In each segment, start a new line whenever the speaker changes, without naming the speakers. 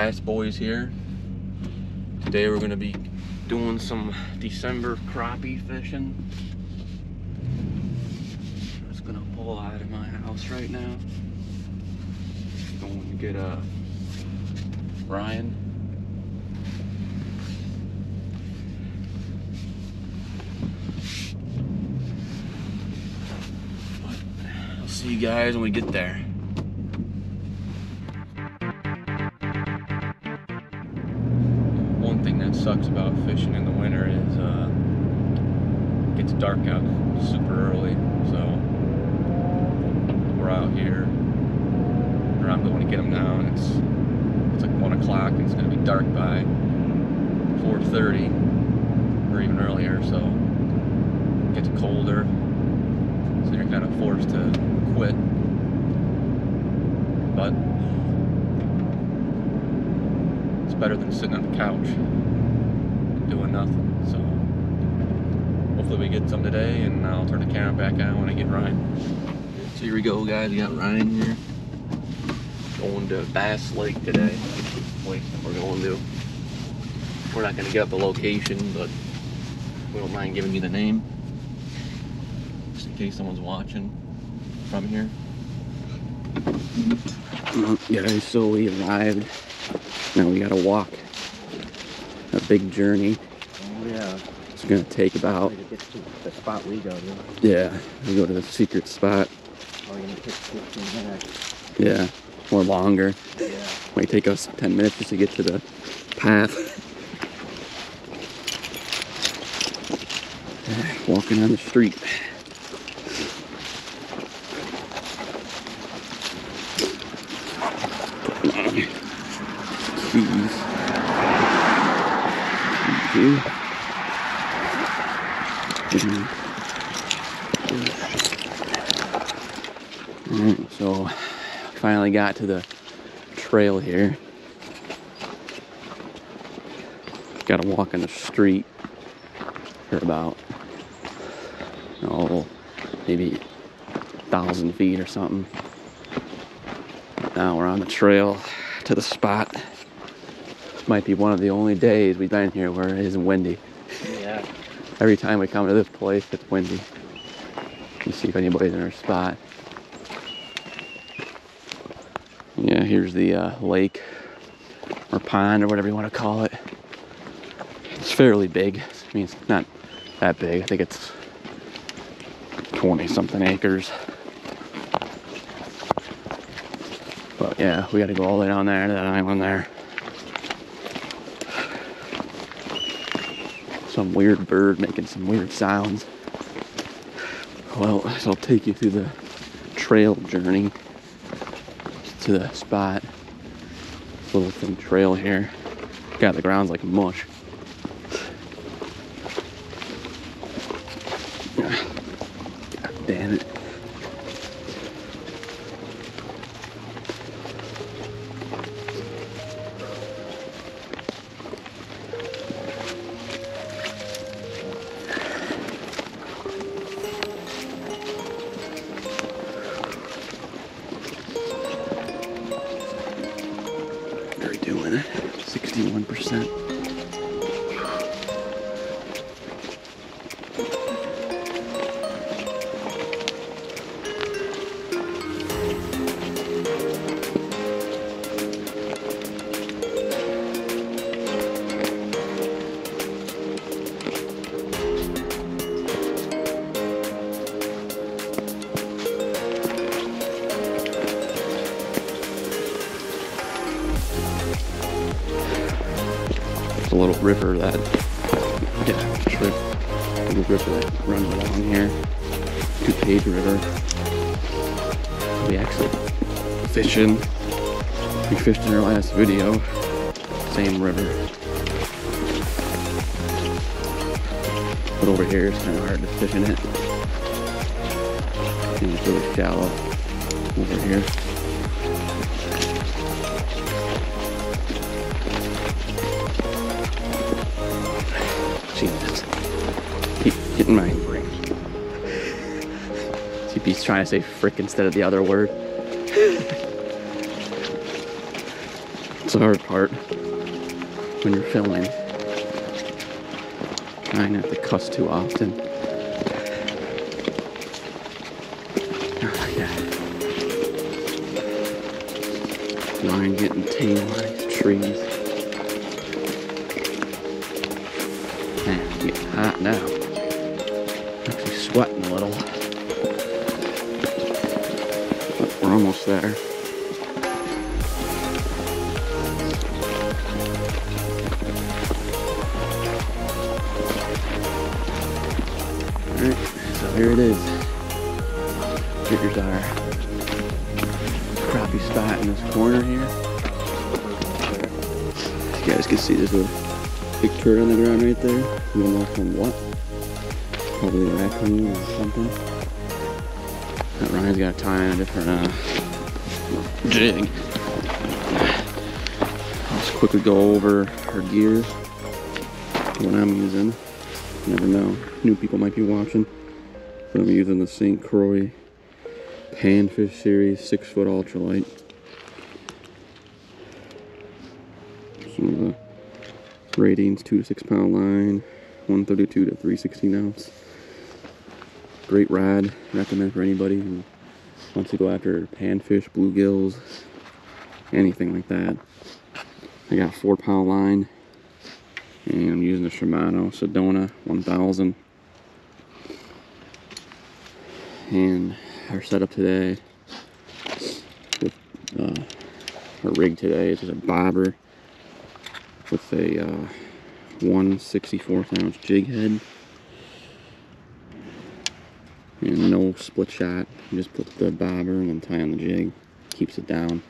Bass Boys here. Today we're gonna be doing some December crappie fishing. Just gonna pull out of my house right now. Going to get uh, Ryan. But I'll see you guys when we get there. Fishing in the winter is uh, gets dark out super early. So we're out here, or I'm going to get them now, and it's it's like one o'clock, and it's going to be dark by 4:30 or even earlier. So it gets colder, so you're kind of forced to quit. But it's better than sitting on the couch doing nothing. So hopefully we get some today, and I'll turn the camera back on when I get Ryan. So here we go, guys. We got Ryan here. Going to Bass Lake today. Wait, we're going to. We're not gonna get up the location, but we don't mind giving you the name, just in case someone's watching from here. Mm-hmm.
Yeah, so we arrived. Now we gotta walk a big journey.
Oh, yeah.
It's gonna take about,
To to the spot we go to,
yeah, we go to the secret spot.
Oh, we're gonna take 15 minutes.
Yeah, or longer.
Yeah.
Might take us 10 minutes just to get to the path. Walking on the street. So finally got to the trail here. Gotta walk in the street for about, oh, maybe a thousand feet or something. Now we're on the trail to the spot. Might be one of the only days we've been here where it isn't windy.
Yeah.
Every time we come to this place, it's windy. You see if anybody's in our spot. Yeah, here's the uh, lake or pond or whatever you want to call it. It's fairly big. I mean, it's not that big. I think it's 20 something acres. But yeah, we got to go all the way down there to that island there. Some weird bird making some weird sounds. Well, I'll take you through the trail journey to the spot. This little thin trail here. God, the ground's like mush. 61%. Fishing. We fished in our last video. Same river. But over here it's kind of hard to fish in it. It's really shallow over here. Jesus. Keep getting my brain. CP's trying to say frick instead of the other word. The hard part when you're filming. Trying not to cuss too often. Oh, yeah. Line getting tangled these trees. Man, it's getting hot now. Actually sweating a little. But we're almost there. Here it is. Here's our crappie spot in this corner here. You guys can see there's a big turd on the ground right there. You don't know from what. Probably a raccoon or something. That Ryan's got to tie on a different uh, jig. Just quickly go over her gear. What I'm using. Never know. New people might be watching. I'm using the St. Croix Panfish Series 6 foot ultralight. Some of the ratings 2 to 6 pound line, 132 to 316 ounce. Great rod. Recommend for anybody who wants to go after panfish, bluegills, anything like that. I got 4 pound line and I'm using the Shimano Sedona 1000 and our setup today. With uh, our rig today. Is a bobber with a uh, 1 64th ounce jig head. And no split shot. You just put the bobber and then tie on the jig. Keeps it down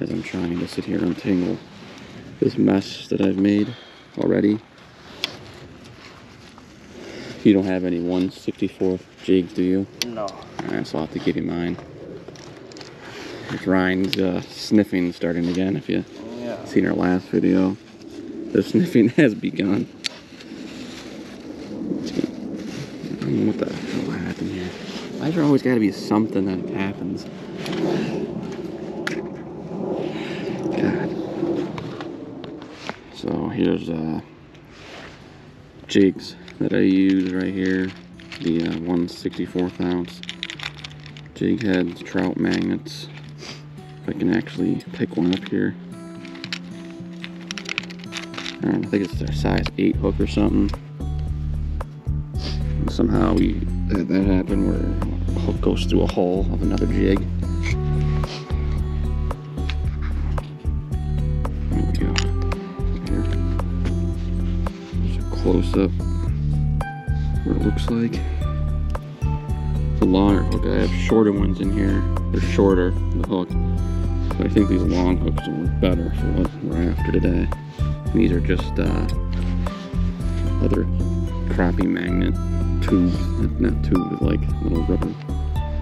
as I'm trying to sit here and untangle this mess that I've made already. You don't have any 164 jigs, do you?
No.
Alright, so I'll have to give you mine. There's Ryan's uh, sniffing starting again, if you
Yeah.
seen our last video. The sniffing has begun. What the hell happened here? Why is there always gotta be something that happens? God. So here's uh, jigs that I use right here. The uh, 164th ounce jig heads, trout magnets. If I can actually pick one up here. I know, I think it's a size 8 hook or something. And somehow we that, that happened where a hook goes through a hole of another jig. There we go. Here. Just a close up what it looks like. It's a longer hook. I have shorter ones in here. They're shorter, the hook. But I think these long hooks will work better for what we're after today. These are just uh, other crappie magnet tubes, not tubes, like little rubber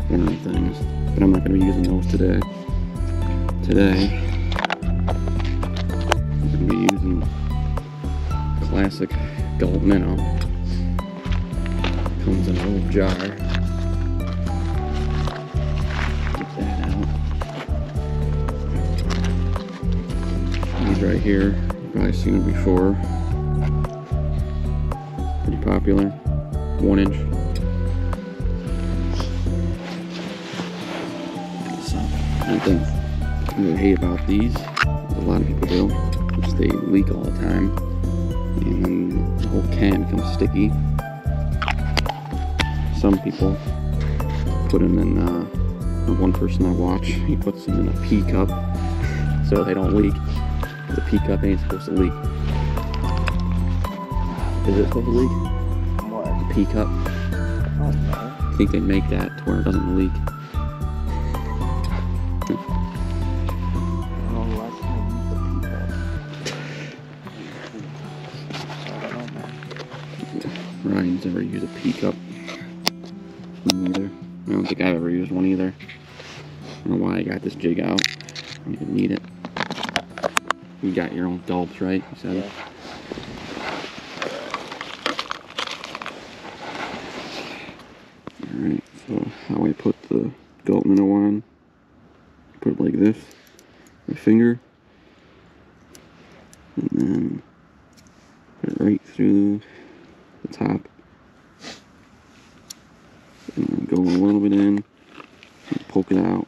worm things. But I'm not going to be using those today. Today, I'm going to be using classic gulp Minnow. Comes in a little jar. Get that out. These right here, you've probably seen them before. Pretty popular. One inch. So, one thing I hate about these, a lot of people do, is they leak all the time. And the whole can becomes sticky. Some people put them in, uh, the one person I watch, he puts them in a pea cup so they don't leak. The pea cup ain't supposed to leak. Is it supposed to leak?
What?
The pea cup?
Oh, no.
I think they make that to where it doesn't leak.
Last time I used the pea cup. I don't know, man.
Ryan's never used a pea cup. One either. I don't know why I got this jig out. I didn't need it. You got your own gulps, right? You said?
Yeah.
Alright, so how I put the gulp minnow on. Put it like this. My finger. and then put it right through the top, and then go a little bit in, poke it out.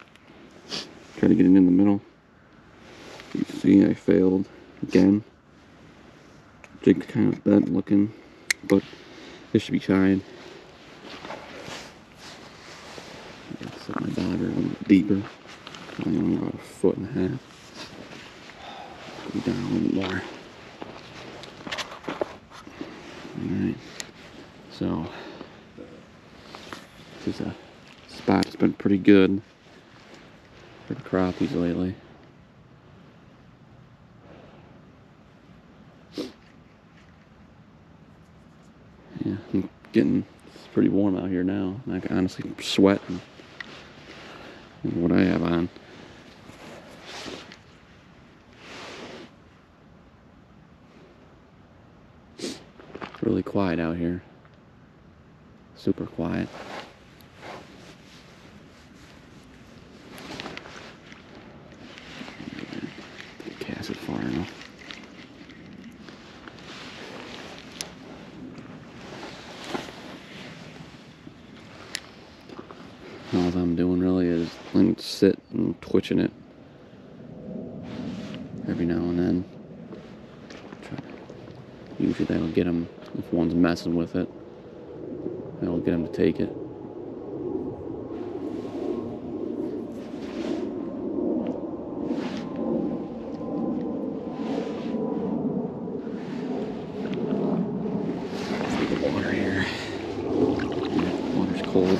Try to get it in the middle. You see, I failed again. Jig's kind of bent looking, but this should be fine. Set my bobber a little deeper. Only about a foot and a half. Go down a little more. Alright. So this is a spot that's been pretty good for the crappies lately. Yeah, I'm getting it's pretty warm out here now. I can honestly I'm sweating. What I have on. It's really quiet out here. Super quiet. Cast it far enough. All I'm doing really is letting it sit and twitching it every now and then. Usually that'll get them, if one's messing with it, that'll get them to take it. The water here. Yeah, water's cold.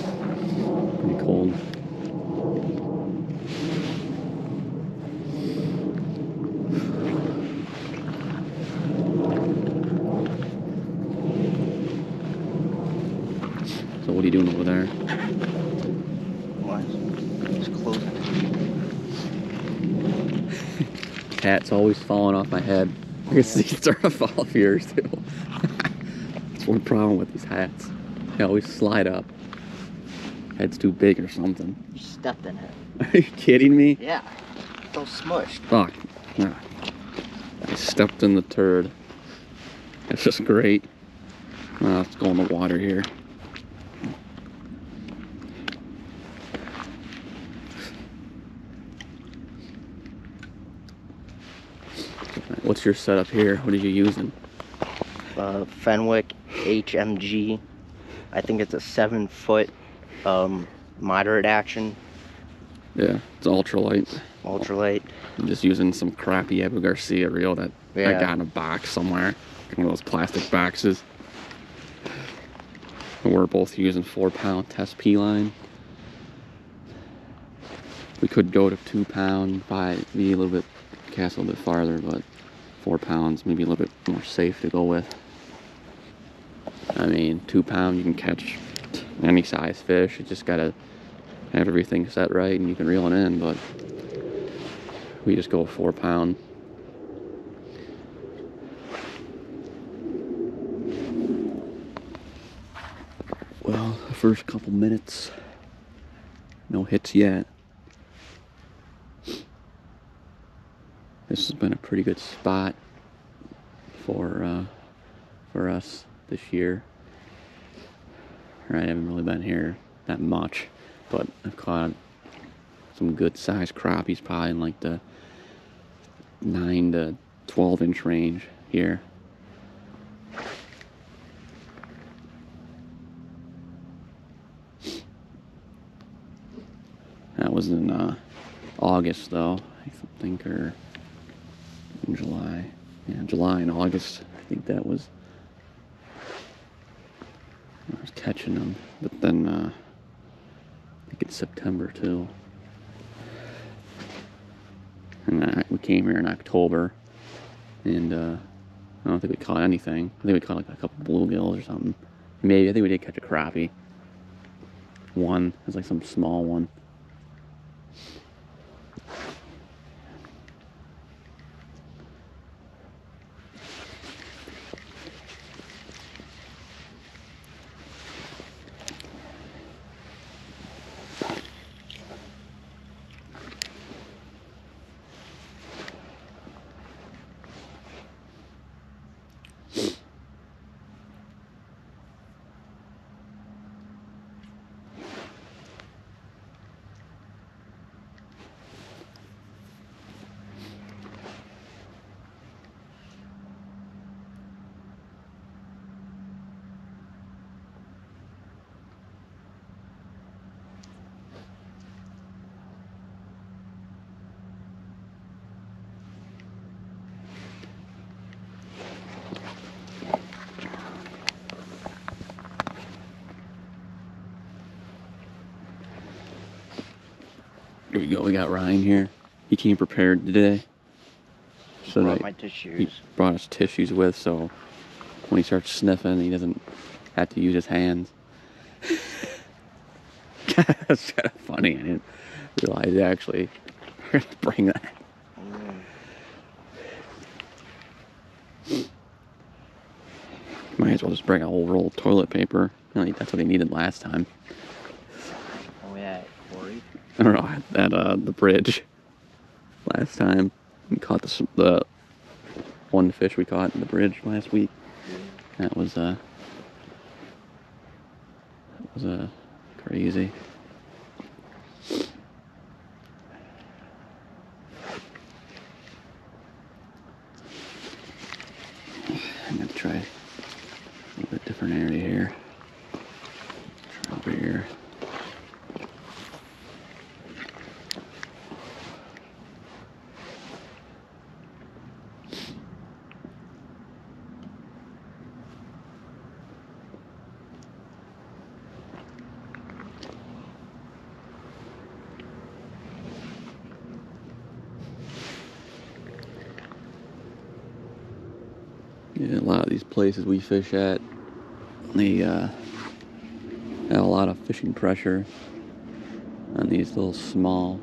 Pretty cold. So what are you doing over there?
What? Just closing it.
Hat's always falling off my head. Gonna fall off yours too. That's one problem with these hats. They always slide up. Head's too big or something.
You stepped in it.
Are you kidding me?
Yeah. So smushed.
Fuck. Nah. I stepped in the turd. That's just great. Uh, let's go in the water here. What's your setup here? What are you using?
Uh, Fenwick HMG. I think it's a seven foot um, moderate action
Yeah, it's ultralight.
ultralight.
I'm just using some crappy Abu Garcia reel that I got in a box somewhere. One of those plastic boxes. And we're both using four pound test P line. We could go to two pound, buy be a little bit cast a little bit farther, but four pounds maybe a little bit more safe to go with. I mean, two pound you can catch any size fish. You just gotta have everything set right and you can reel it in, but we just go four pound. Well, the first couple minutes, no hits yet. This has been a pretty good spot for uh, for us this year. I haven't really been here that much, but I've caught some good sized crappies, probably in like the nine to twelve inch range here. That was in uh, August, though, I think, or in July. Yeah, July and August. I think that was. I was catching them, but then uh, I think it's September too. And I, we came here in October, and uh, I don't think we caught anything. I think we caught like a couple bluegills or something. Maybe I think we did catch a crappie. One, it was like some small one. We got Ryan here. He came prepared today. So
Brought my
he brought his tissues with, so when he starts sniffing, he doesn't have to use his hands. That's kind of funny. I didn't realize actually were gonna bring that.
Mm.
Might as well just bring a whole roll of toilet paper. That's what he needed last time.
Oh yeah, Corey.
I don't know at uh, the bridge last time. We caught the, the one fish we caught in the bridge last week. That was uh that was uh crazy. I'm gonna try a little bit different area here. Try over here. Yeah, a lot of these places we fish at, they uh, have a lot of fishing pressure on these little small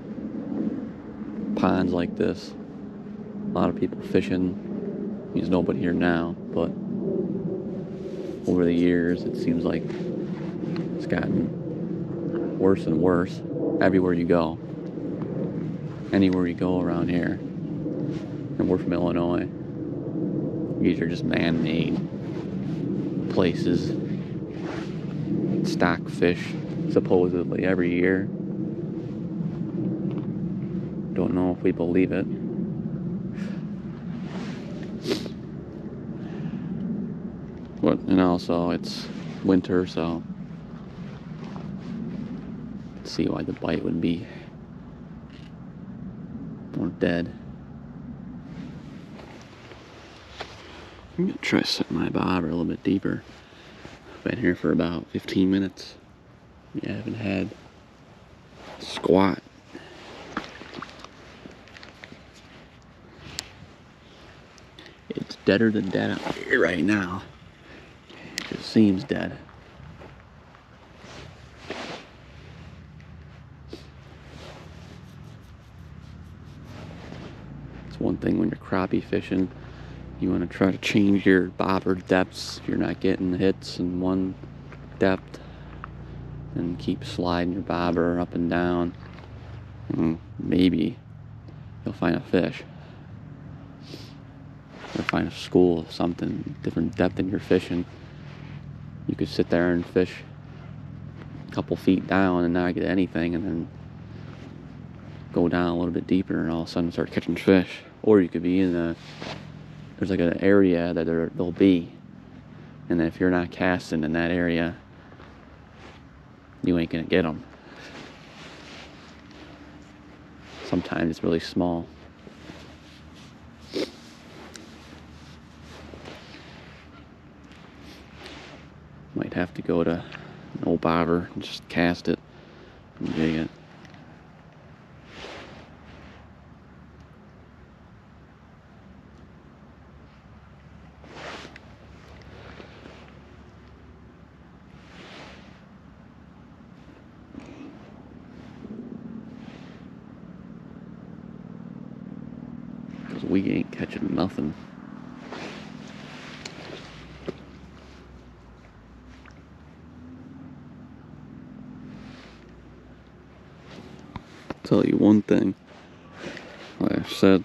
ponds like this. A lot of people fishing. There's nobody here now, but over the years, it seems like it's gotten worse and worse everywhere you go. Anywhere you go around here. And we're from Illinois. These are just man-made places. Stock fish, supposedly every year. Don't know if we believe it. But and also it's winter, so see why the bite would be more dead. I'm gonna try setting my bobber a little bit deeper. I've been here for about 15 minutes. Yeah, I haven't had squat. It's deader than dead out here right now. It just seems dead. It's one thing when you're crappie fishing, you want to try to change your bobber depths if you're not getting hits in one depth? And keep sliding your bobber up and down. And maybe you'll find a fish. Or find a school something different depth in your fishing. You could sit there and fish a couple feet down and not get anything and then go down a little bit deeper and all of a sudden start catching fish. Or you could be in a there's like an area that there, they'll be. And if you're not casting in that area you ain't gonna get them sometimes it's really small. Might have to go to an old bobber and just cast it and it Because we ain't nothing. Tell you one thing. Like I said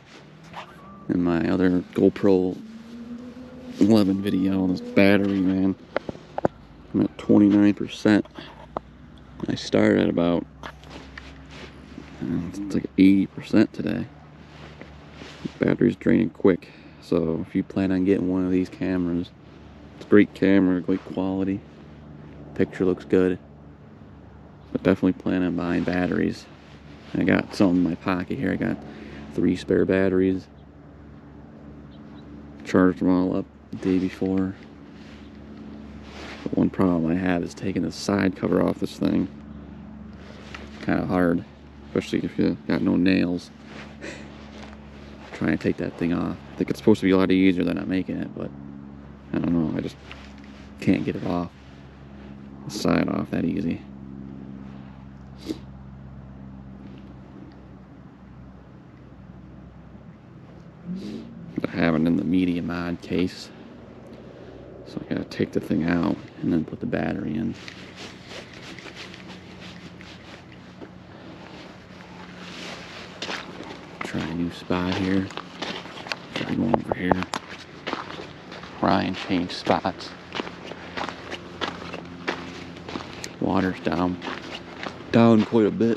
in my other GoPro 11 video, on this battery, man. I'm at 29%. I started at about, uh, it's like 80% today battery's draining quick so if you plan on getting one of these cameras it's a great camera great quality. Picture looks good. But definitely plan on buying batteries. I got some in my pocket here. I got three spare batteries. Charged them all up the day before. But one problem I have is taking the side cover off this thing. Kind of hard especially if you got no nails. Trying to take that thing off. I think it's supposed to be a lot easier than not making it, but I don't know. I just can't get it off. The side off that easy. I have it in the media mod case. So I gotta take the thing out and then put the battery in. Try a new spot here. Try going over here. Ryan changed spots. Water's down. Down quite a bit.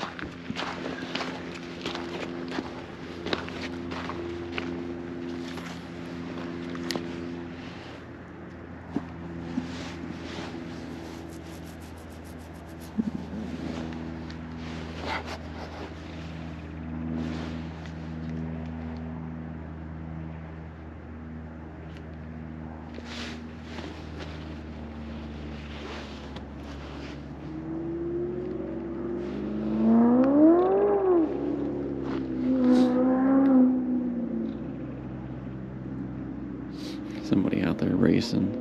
Somebody out there racing.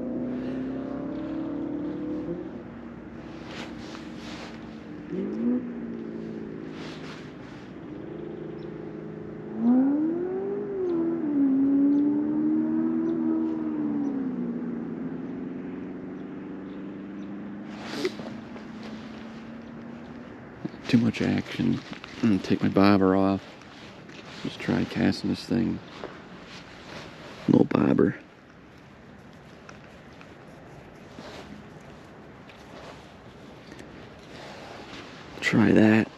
Too much action. I'm gonna take my bobber off. Just try casting this thing. Little bobber. Try that.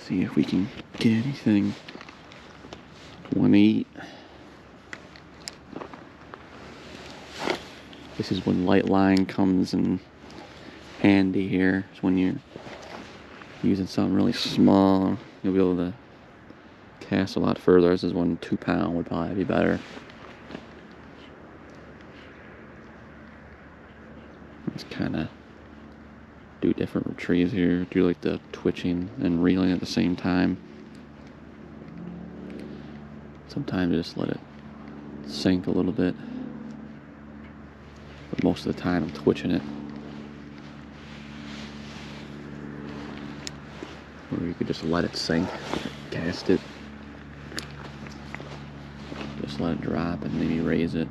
See if we can get anything. One eat. This is when light line comes in handy here. It's when you're using something really small. You'll be able to cast a lot further. This is one two pound would probably be better. Just kind of do different retrieves here. Do like the twitching and reeling at the same time. Sometimes just let it sink a little bit. But most of the time I'm twitching it. Or you could just let it sink, cast it. Just let it drop and maybe raise it.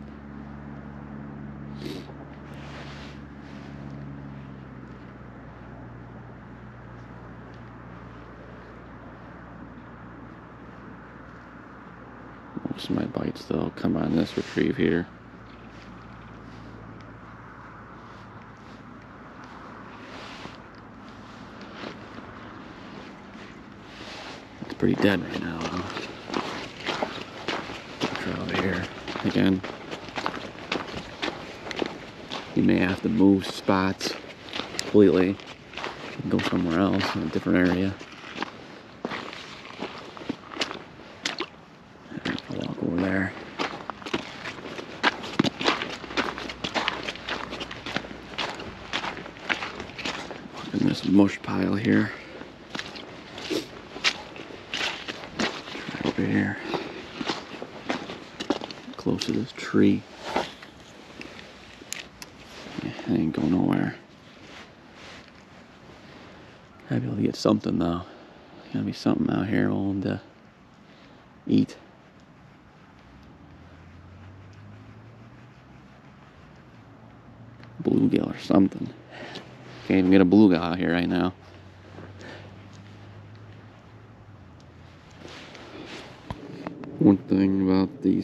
Most of my bites though come on this retrieve here. Pretty dead right now. Try over here again. You may have to move spots completely. and Go somewhere else in a different area. I'll walk over there. In this mush pile here. Try over here. Close to tree. Yeah, I ain't going nowhere. Gotta be able to get something though. Gotta be something out here willing to eat. Bluegill or something. Can't even get a bluegill out here right now. One thing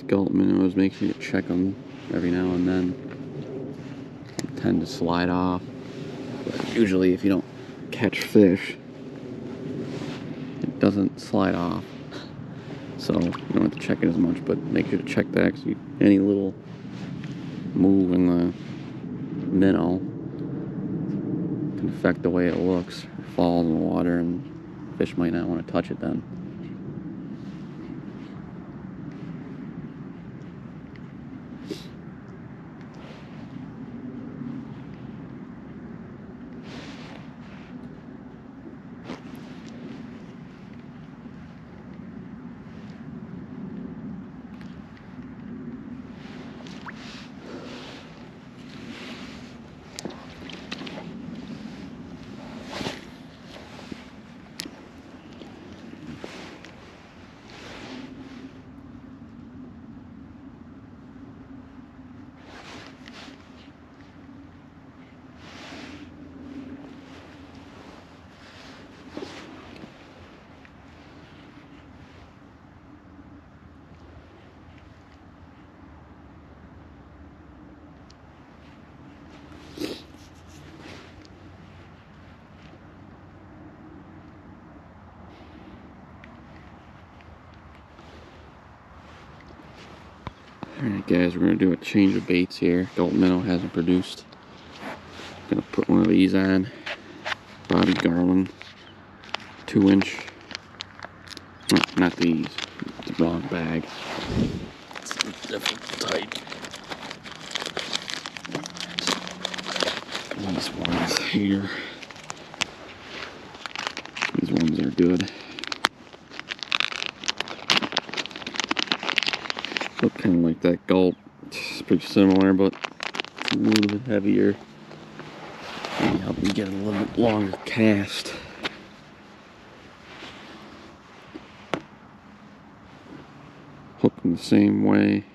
gulp minnows makes you check them every now and then. They tend to slide off. But usually if you don't catch fish, it doesn't slide off. So you don't have to check it as much, but make sure to check that because any little move in the minnow can affect the way it looks. Falls in the water and fish might not want to touch it then. Guys, we're gonna do a change of baits here. Dalton Minnow hasn't produced. Gonna put one of these on. Bobby Garland. Two inch. No, not these. The wrong bag. It's a different type. These ones here. These ones are good. Look kind of like that gulp. It's pretty similar, but a little bit heavier. Maybe help me get a little bit longer cast. Hook in the same way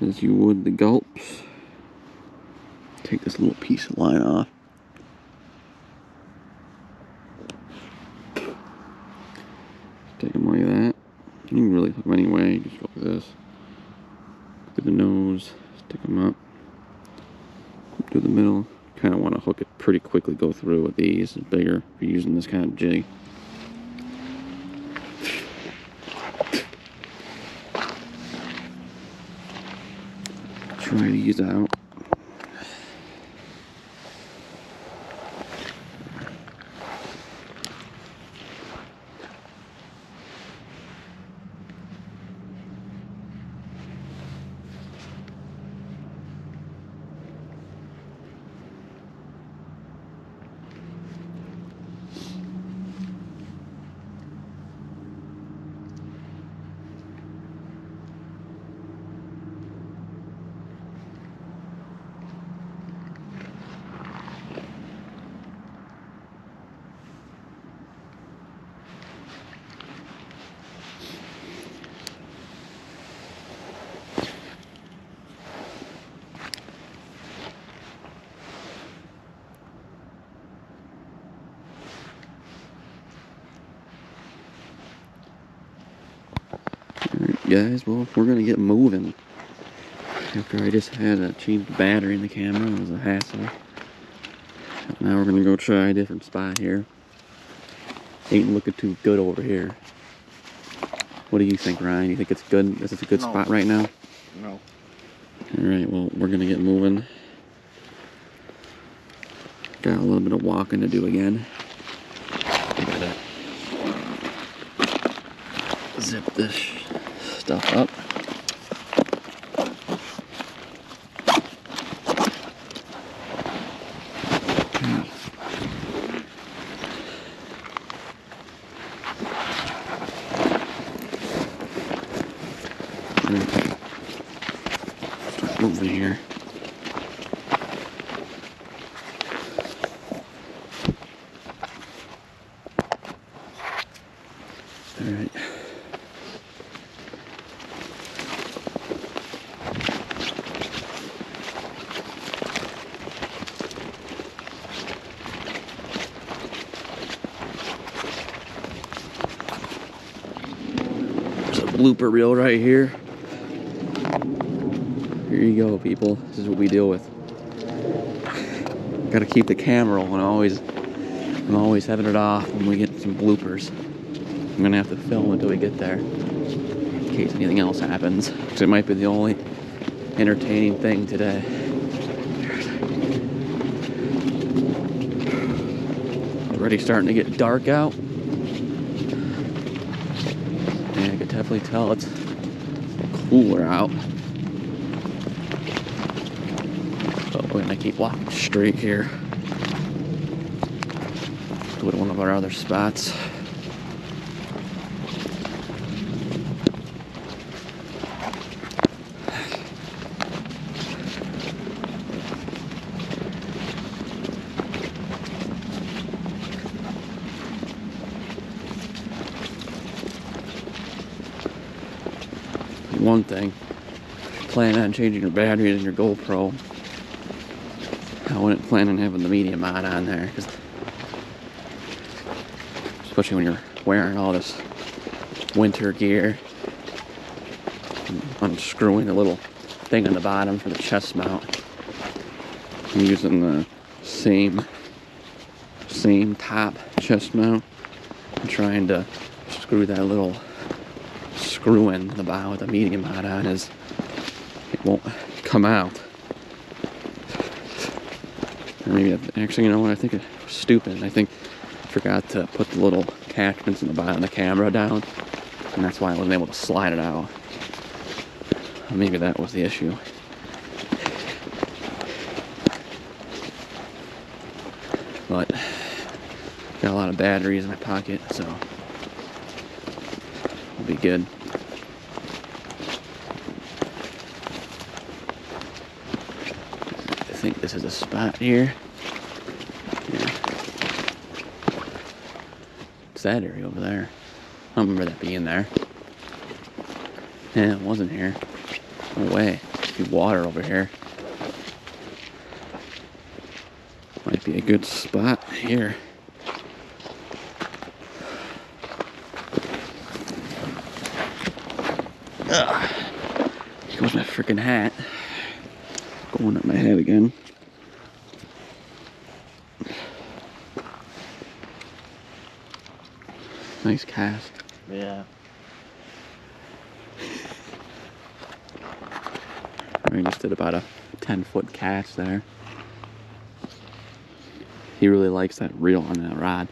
as you would the gulps. Take this little piece of line off. Take them like that. You can really hook them any way. Just this. Through the nose. Stick them up. Through the middle. Kind of want to hook it pretty quickly. Go through with these. It's bigger if you're using this kind of jig. Try these out. Alright, guys, well, we're gonna get moving. After I just had to change the battery in the camera, it was a hassle. Now we're gonna go try a different spot here. Ain't looking too good over here. What do you think, Ryan? You think it's good? Is this a good
No.
spot right now?
No.
Alright, well, we're gonna get moving. Got a little bit of walking to do again. Zip this stuff up. Blooper reel right here. Here you go, people. This is what we deal with. Got to keep the camera on. Always, I'm always having it off when we get some bloopers. I'm gonna have to film until we get there, in case anything else happens. Because it might be the only entertaining thing today. Already starting to get dark out. And I could definitely tell it's cooler out. But we're gonna keep walking straight here. Go to one of our other spots. One thing, plan on changing your batteries in your GoPro. I wouldn't plan on having the media mod on there, especially when you're wearing all this winter gear. Unscrewing the little thing on the bottom for the chest mount. I'm using the same same top chest mount. I'm trying to screw that little screw in the bow with a media mod on is it won't come out. Or maybe I- actually, you know what? I think it was stupid. I think I forgot to put the little attachments in the bottom of the camera down, and that's why I wasn't able to slide it out. Maybe that was the issue. But got a lot of batteries in my pocket, so we'll be good. Is a spot here. Yeah. It's that area over there. I don't remember that being there. Yeah, it wasn't here. No way. Be water over here. Might be a good spot here. Ugh. Here goes my freaking hat. Going up my head again. Nice cast.
Yeah.
I mean, just did about a 10 foot cast there. He really likes that reel on that rod,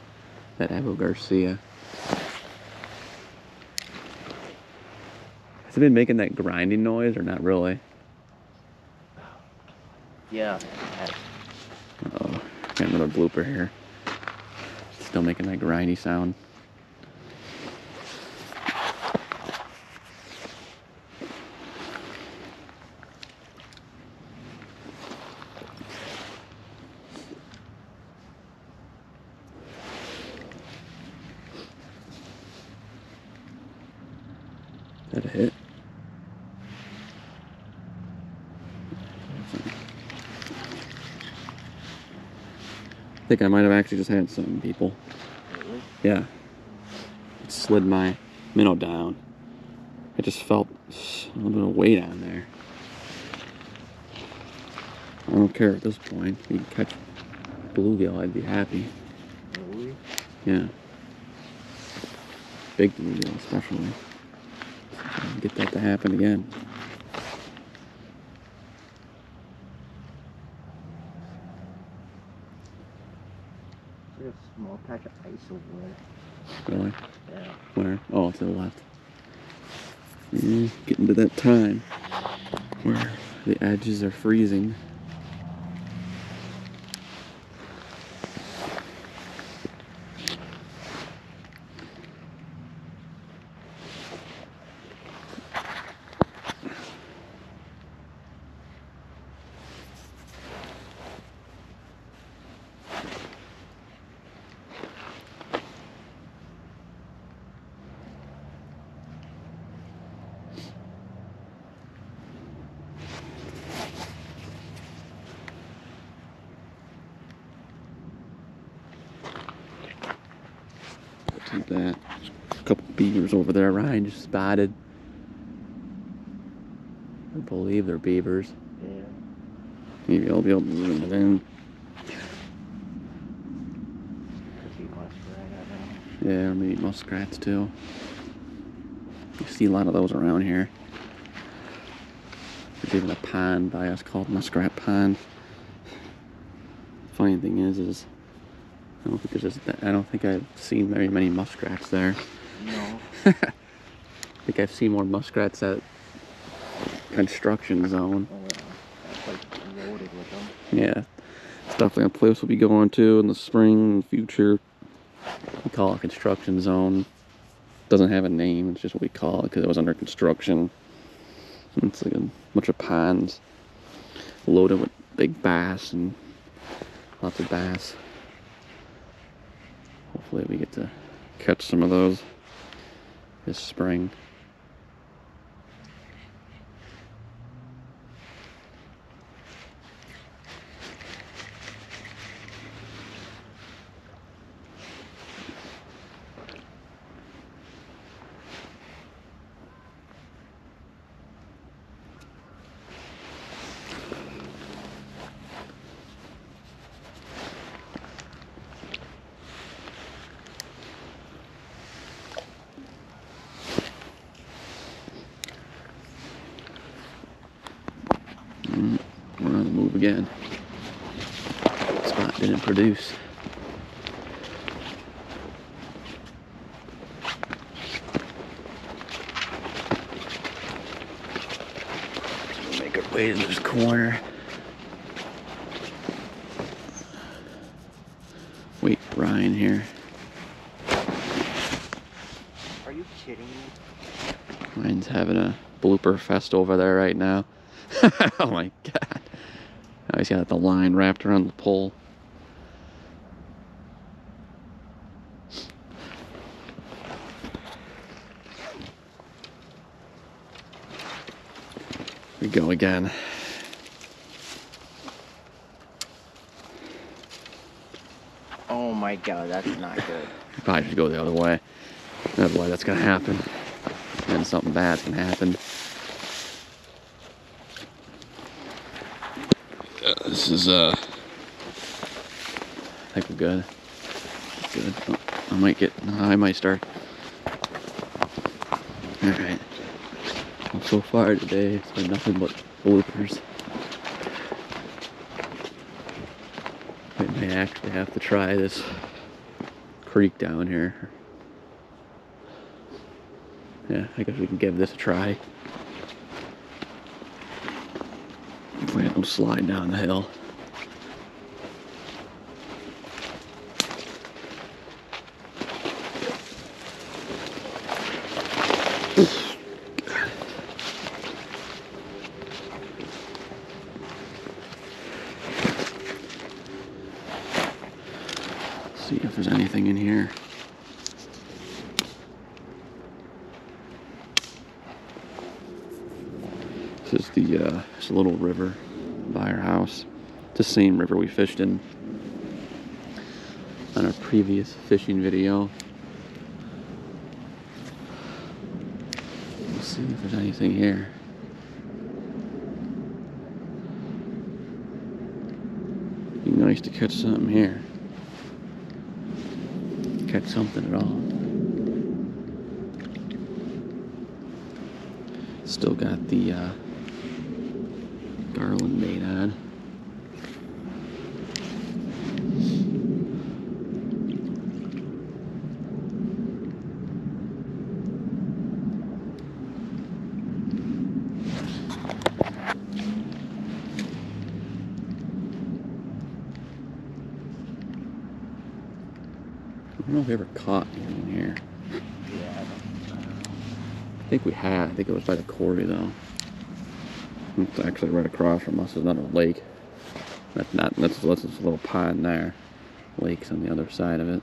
that Abu Garcia. Has it been making that grinding noise or not really?
Yeah.
Oh, got another blooper here. Still making that grindy sound. Think I might have actually just had some people.
Really?
Yeah. It slid my minnow down. I just felt a little bit of weight on there. I don't care at this point. If you can catch bluegill, I'd be happy.
Really?
Yeah. Big bluegill, especially. If I can Get that to happen again.
There's a small ice.
Really?
Yeah.
Where? Oh, to the left. Yeah, getting to that time where the edges are freezing. That. A couple beavers over there. Ryan just spotted. I believe they're beavers.
Yeah.
Maybe I'll be able to zoom it in.
Could I don't.
Yeah, or maybe muskrats too. You see a lot of those around here. There's even a pond by us called Muskrat Pond. Funny thing is, is I don't think there's I don't think I've seen very many muskrats there.
No.
I think I've seen more muskrats at construction zone.
Oh, yeah. Like loaded with them.
Yeah, it's definitely a place we'll be going to in the spring and future. We call it construction zone. Doesn't have a name. It's just what we call it because it was under construction. It's like a bunch of ponds loaded with big bass and lots of bass. Hopefully, we get to catch some of those this spring. Again. Spot didn't produce. Make our way to this corner. Wait, Ryan here.
Are you kidding me?
Ryan's having a blooper fest over there right now. oh my god. Now he's got the line wrapped around the pole. we go again.
Oh my god, that's not good.
Probably should go the other way. Otherwise, that's gonna happen. Then something bad's gonna happen. This is uh. I think we're good. Good. I might get. I might start. All right. Well, so far today, it's been nothing but bloopers. We may actually have to try this creek down here. Yeah, I guess we can give this a try. Slide down the hill. See if there's anything in here. This is the uh, this little river by our house. It's the same river we fished in on our previous fishing video. Let's see if there's anything here. Be nice to catch something here. Catch something at all. Still got the uh, garland on. I don't know if we ever caught anything in here.
Yeah.
I think we had. I think it was by the quarry though. It's actually right across from us is another lake. That's not that's that's this little pond there. Lake's on the other side of it.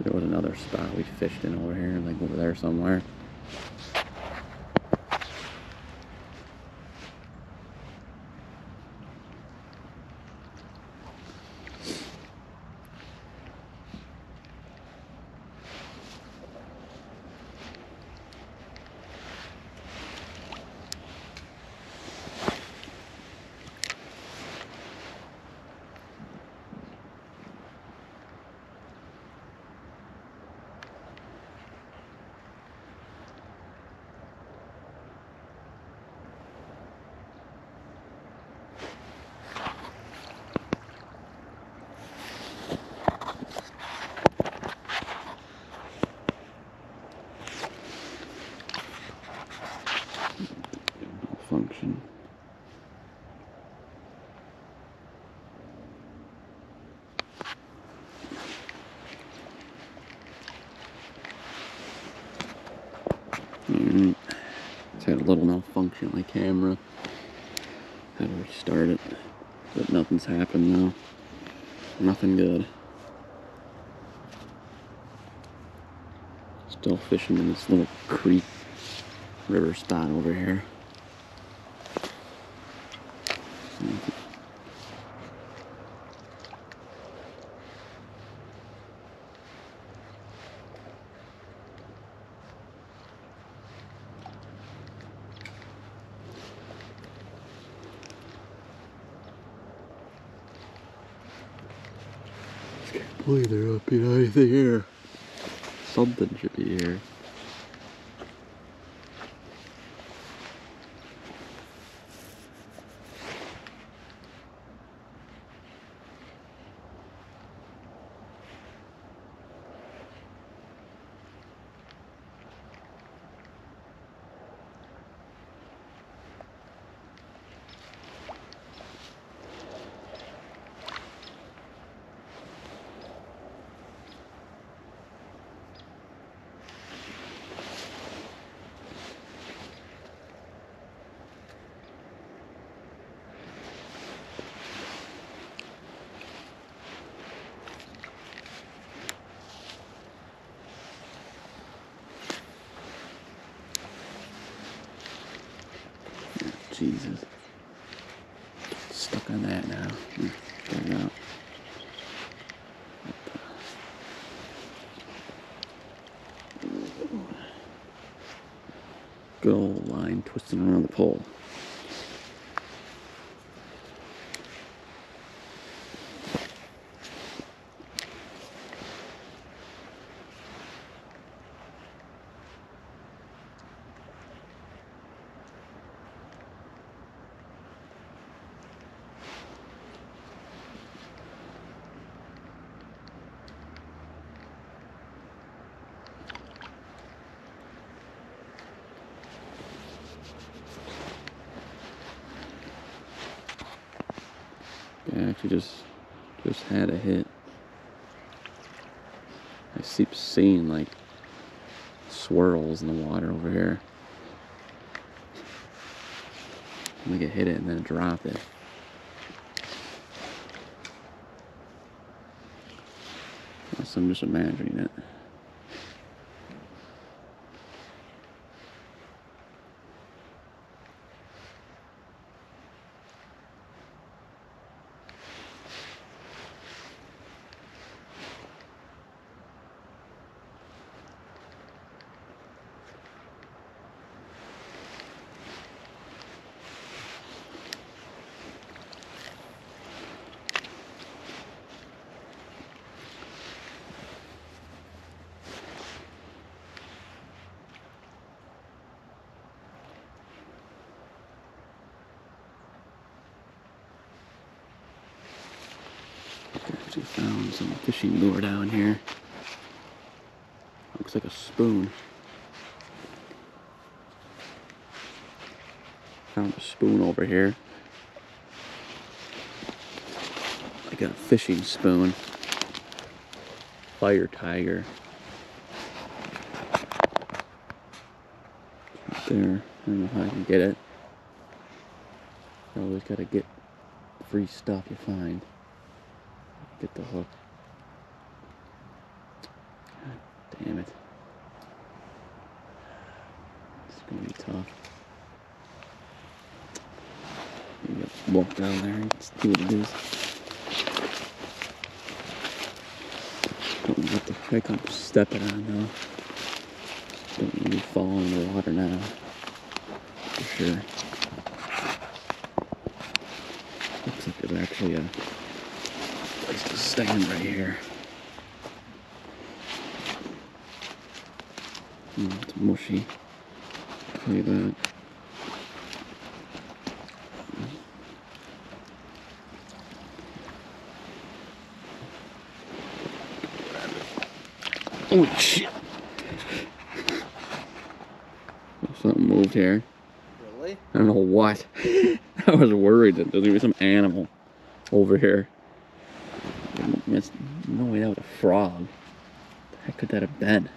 There was another spot we fished in over here, like over there somewhere. Alright. It's had a little malfunction on my camera. Had to restart it. But nothing's happened now. Nothing good. Still fishing in this little creek river spot over here. Boy, there not be anything here. Something should be here. Jesus. Stuck on that now. Out. Good old line twisting around the pole. Yeah, actually just just had a hit. I keep seeing like swirls in the water over here. Like it hit it and then it dropped it. Unless I'm just imagining it. Actually found some fishing lure down here. Looks like a spoon. Found a spoon over here. Like a fishing spoon. Fire tiger. There. I don't know how I can get it. You always gotta get free stuff you find. Get the hook. God damn it. It's gonna be tough. Maybe I'll walk down there and see what it is. Don't know what the heck I'm stepping on though. Don't to fall in the water now. For sure. Looks like there's actually a right here. Mm, it's mushy. Tell you that. Oh shit! Something moved here.
Really?
I don't know what. I was worried that there's gonna be some animal over here. There's no way that was a frog. The heck could that have been?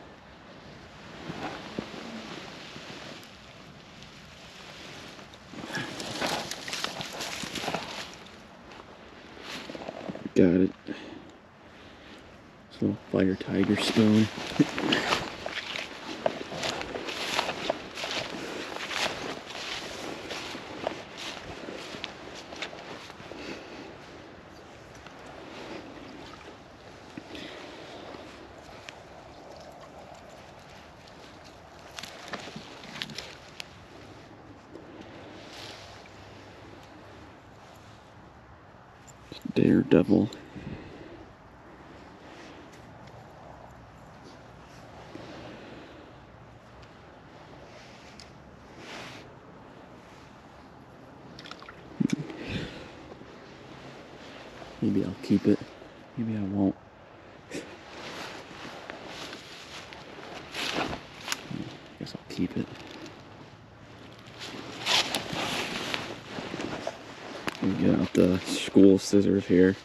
Got it. This little fire tiger spoon. Daredevil. Maybe I'll keep it. Maybe I won't. I Guess I'll keep it. We get out the school scissors here.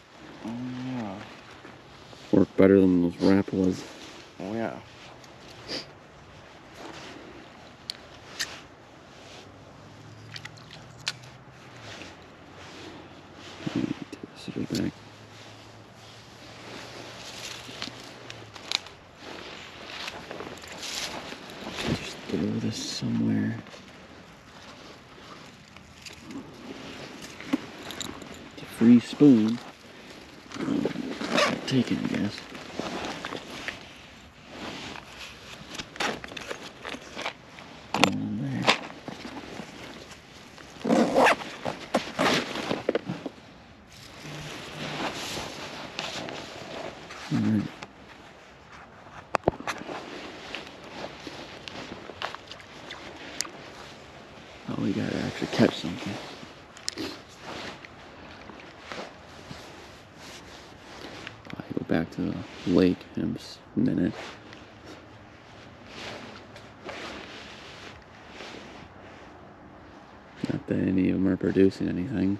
this somewhere. It's a free spoon. I'll take it, I guess. Producing anything.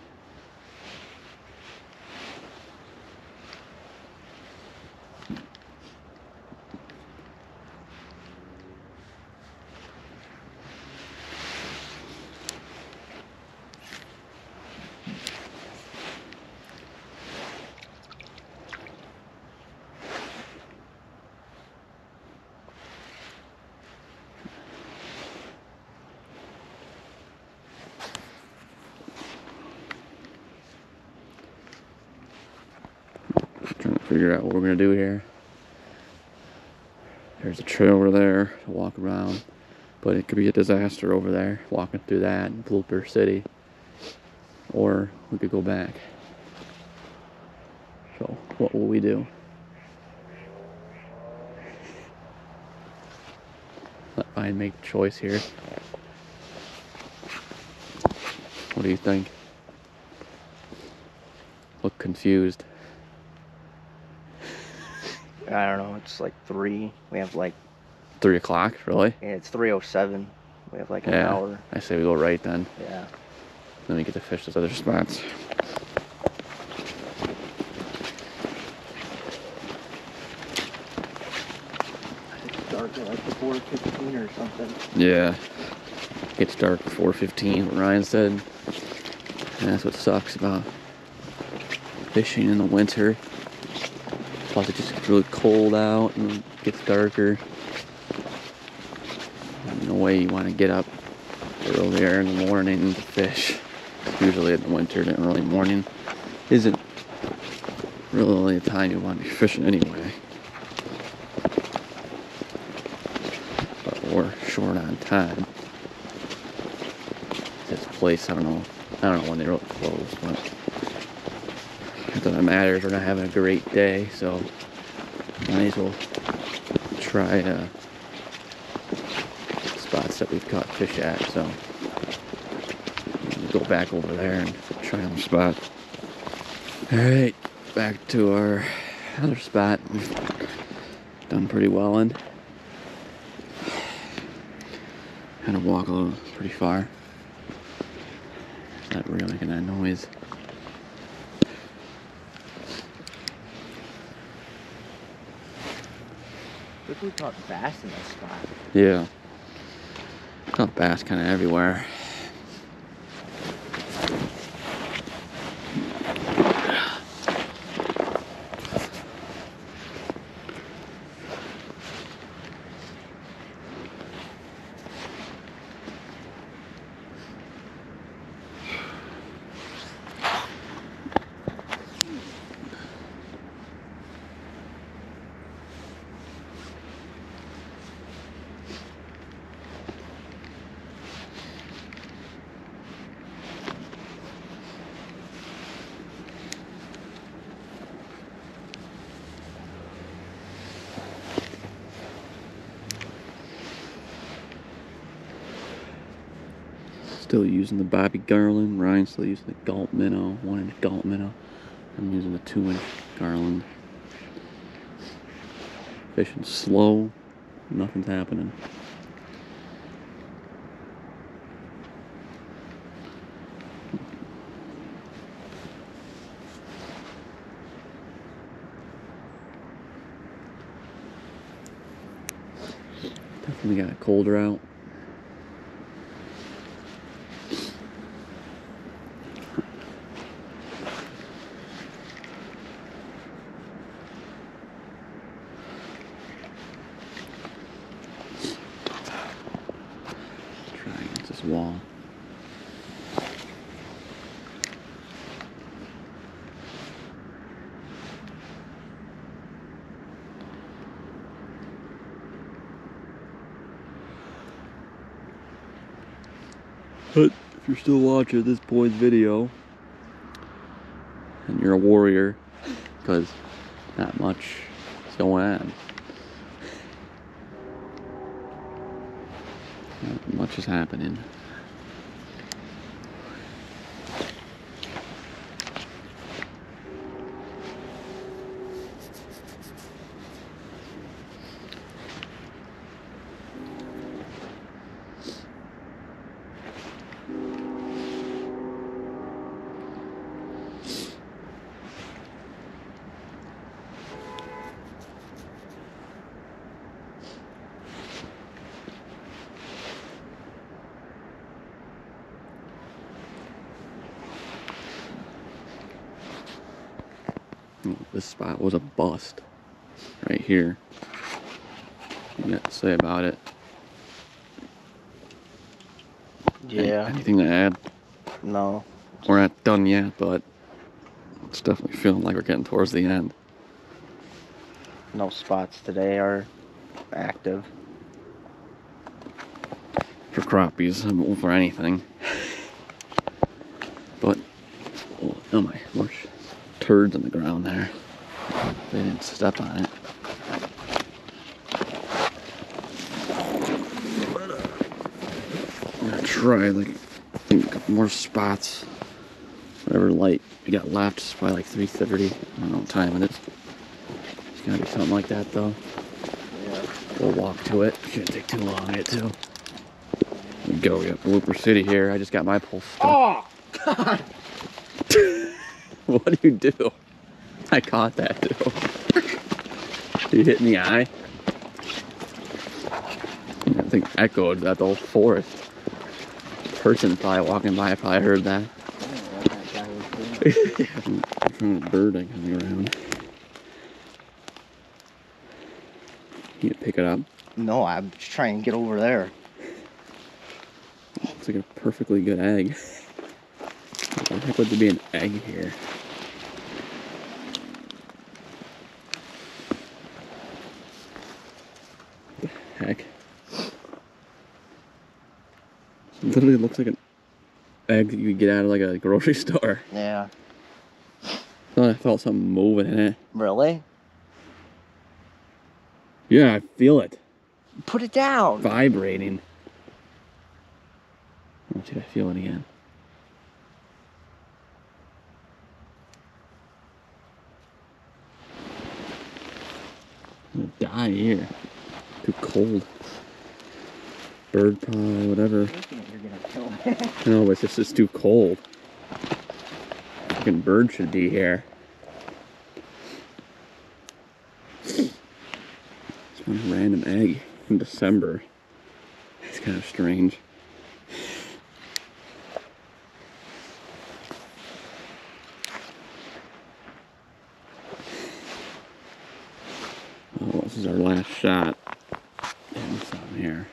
Trying to figure out what we're gonna do here. There's a trail over there to walk around, but it could be a disaster over there walking through that in Blooper City. Or we could go back. So, what will we do? Let Ryan make the choice here. What do you think? Look confused.
I don't know. It's like three. We have like
Three o'clock, really?
yeah, it's three oh seven. We have like an
Yeah.
hour.
I say we go right then.
Yeah.
Then we get to fish those other spots.
It's dark at like the four fifteen or something.
Yeah. Gets dark at 4.15, what Ryan said. And that's what sucks about fishing in the winter. Plus it just gets really cold out and gets darker. No way you want to get up earlier in the morning to fish. Usually in the winter and early morning isn't really the time you want to be fishing anyway. But we're short on time. This place, I don't know. I don't know when they wrote close, but not that it matters. We're not having a great day, so might as well try uh, spots that we've caught fish at. So go back over there and try another spot. All right, back to our other spot. Done pretty well in. Had to walk a little, pretty far. Not really that noise.
I think we caught bass in this spot.
Yeah. Caught bass kind of everywhere. Still using the Bobby Garland. Ryan's still using the Gulp Minnow, one inch Gulp Minnow. I'm using the two inch Garland. Fishing slow, nothing's happening. Definitely got a colder out. Try against this wall. But if you're still watching this boy's video, and you're a warrior, because not much is going on. Not much is happening. This spot was a bust. Right here. You got to say about it? Any-
Yeah.
Anything to add?
No.
We're not done yet, but it's definitely feeling like we're getting towards the end.
No spots today are active.
For crappies, for anything. But, oh, oh my, there's turds on the ground there. They didn't step on it. Try, like, I think a couple more spots. Whatever light we got left, it's probably like 3.30. I don't know what time it is. It's gonna be something like that, though.
Yeah.
We'll walk to it. Shouldn't take too long, it too. We go. We got Blooper City here. I just got my pulse stuck.
Oh God!
What do you do? I caught that too. you hit in the eye? I think echoed that the whole forest. Person probably walking by I probably heard that. From a bird I coming around. You pick it up?
No, I'm just trying to get over there.
Looks like a perfectly good egg. Why the heck would there be an egg here? The heck? It literally looks like an egg that you get out of like a grocery store.
Yeah.
Thought I felt something moving in it.
Really?
Yeah, I feel it.
Put it down.
Vibrating. Oh, did I feel it again? I'm gonna die here. Too cold. Bird pie, whatever. Know, but just it's too cold. Fucking bird should be here. It's one random egg in December. It's kind of strange. Oh, this is our last shot. Getting some here.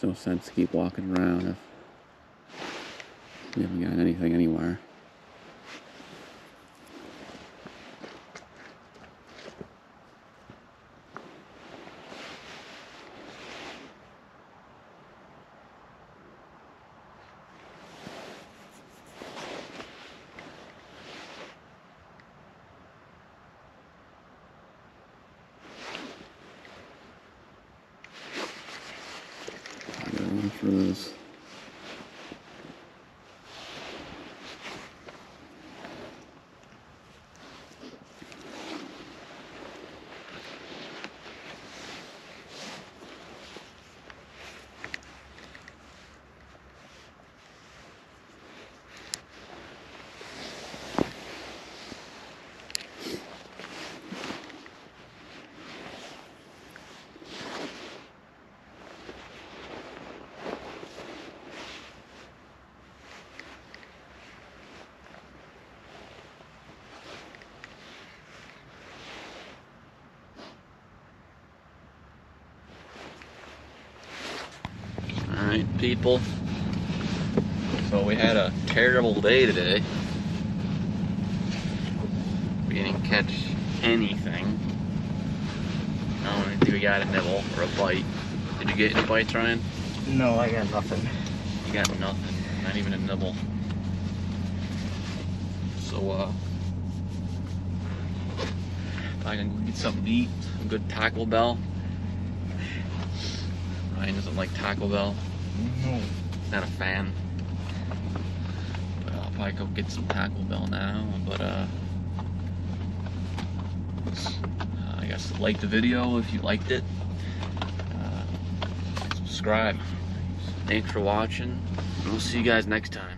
Makes no sense to keep walking around if we haven't got anything anywhere. Going people. So we had a terrible day today. We didn't catch anything. I don't think we got a nibble or a bite. Did you get any bites, Ryan?
No, I got nothing.
You got nothing. Not even a nibble. So, uh, I can go get something to eat. Some good Taco Bell. Ryan doesn't like Taco Bell.
No.
Not a fan. But I'll probably go get some Taco Bell now. But, uh, I guess like the video if you liked it. Uh, subscribe. Thanks for watching. We'll see you guys next time.